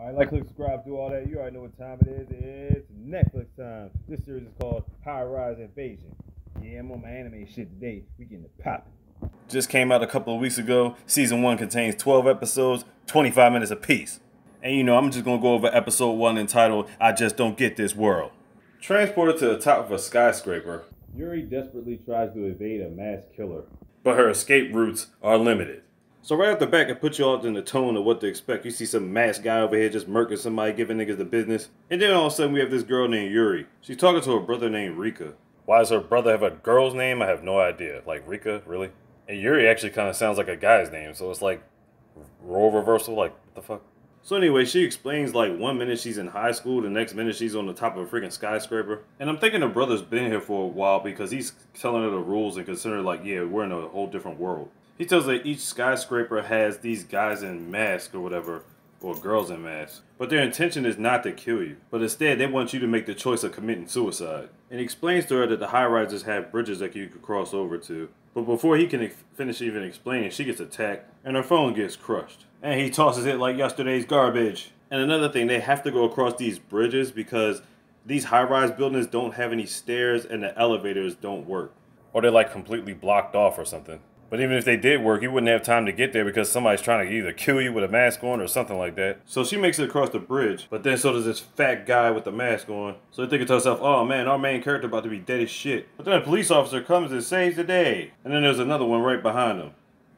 Alright, like, click, subscribe, do all that. You already know what time it is. It's Netflix time. This series is called High Rise Invasion. Yeah, I'm on my anime shit today. We getting it poppin'. Just came out a couple of weeks ago. Season 1 contains 12 episodes, 25 minutes apiece. And you know, I'm just gonna go over episode 1 entitled I Just Don't Get This World. Transported to the top of a skyscraper, Yuri desperately tries to evade a mass killer. But her escape routes are limited. So right off the back, it puts you all in the tone of what to expect. You see some masked guy over here just murking somebody, giving niggas the business. And then all of a sudden we have this girl named Yuri. She's talking to her brother named Rika. Why does her brother have a girl's name? I have no idea. Like Rika, really? And Yuri actually kind of sounds like a guy's name, so it's like role reversal. Like what the fuck? So anyway, she explains like one minute she's in high school, the next minute she's on the top of a freaking skyscraper. And I'm thinking her brother's been here for a while because he's telling her the rules and considering like, yeah, we're in a whole different world. He tells that each skyscraper has these guys in masks or whatever, or girls in masks. But their intention is not to kill you, but instead they want you to make the choice of committing suicide. And he explains to her that the high rises have bridges that you could cross over to. But before he can finish even explaining, she gets attacked and her phone gets crushed. And he tosses it like yesterday's garbage. And another thing, they have to go across these bridges because these high rise buildings don't have any stairs and the elevators don't work. Or they're like completely blocked off or something. But even if they did work, you wouldn't have time to get there because somebody's trying to either kill you with a mask on or something like that. So she makes it across the bridge, but then so does this fat guy with the mask on. So they're thinking to herself, oh man, our main character about to be dead as shit. But then a police officer comes and saves the day. And then there's another one right behind him.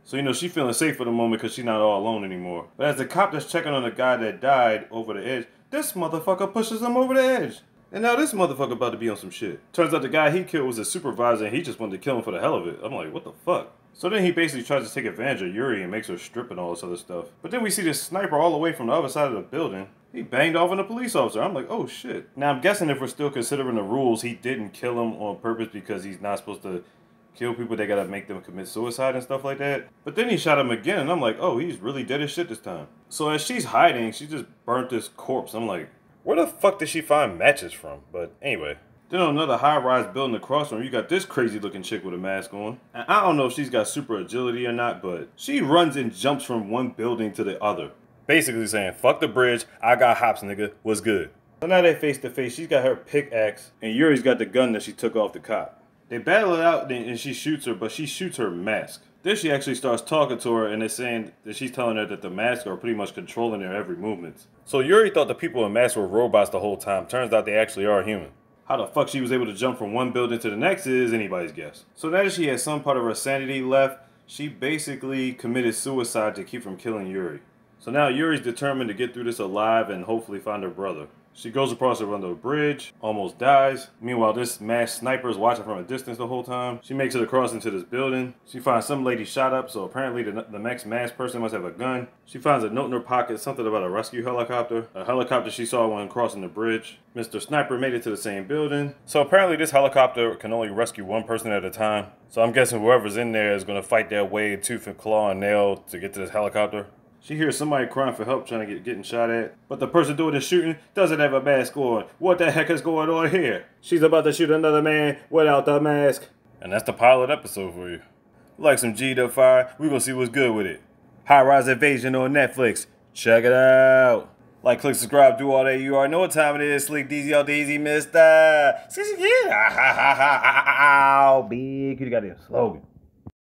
So you know she's feeling safe for the moment because she's not all alone anymore. But as the cop that's checking on the guy that died over the edge, this motherfucker pushes him over the edge. And now this motherfucker about to be on some shit. Turns out the guy he killed was a supervisor and he just wanted to kill him for the hell of it. I'm like, what the fuck? So then he basically tries to take advantage of Yuri and makes her strip and all this other stuff. But then we see this sniper all the way from the other side of the building. He banged off on a police officer. I'm like, oh shit. Now I'm guessing if we're still considering the rules, he didn't kill him on purpose because he's not supposed to kill people. They gotta make them commit suicide and stuff like that. But then he shot him again, and I'm like, oh, he's really dead as shit this time. So as she's hiding, she just burnt this corpse. I'm like, where the fuck did she find matches from? But anyway. Then on another high-rise building across from you got this crazy-looking chick with a mask on. And I don't know if she's got super agility or not, but she runs and jumps from one building to the other. Basically saying, fuck the bridge, I got hops, nigga, what's good? So now they face to face, she's got her pickaxe, and Yuri's got the gun that she took off the cop. They battle it out, and she shoots her, but she shoots her mask. Then she actually starts talking to her, and they're saying that she's telling her that the masks are pretty much controlling their every movement. So Yuri thought the people in masks were robots the whole time. Turns out they actually are human. How the fuck she was able to jump from one building to the next is anybody's guess. So now that she has some part of her sanity left, she basically committed suicide to keep from killing Yuri. So now Yuri's determined to get through this alive and hopefully find her brother. She goes across the under a bridge, almost dies. Meanwhile, this masked sniper is watching from a distance the whole time. She makes it across into this building. She finds some lady shot up, so apparently the, the next masked person must have a gun. She finds a note in her pocket, something about a rescue helicopter. A helicopter she saw when crossing the bridge. Mr. Sniper made it to the same building. So apparently this helicopter can only rescue one person at a time. So I'm guessing whoever's in there is going to fight their way tooth and claw and nail to get to this helicopter. She hears somebody crying for help trying to get getting shot at. But the person doing the shooting doesn't have a mask on. What the heck is going on here? She's about to shoot another man without the mask. And that's the pilot episode for you. Like some G'd up fire, we gonna see what's good with it. High Rise Invasion on Netflix. Check it out. Like, click, subscribe, do all that. You already know what time it is. Slickdeezy, Daisy, Mister. Cha ha ha ha ha ha big, you got a slogan.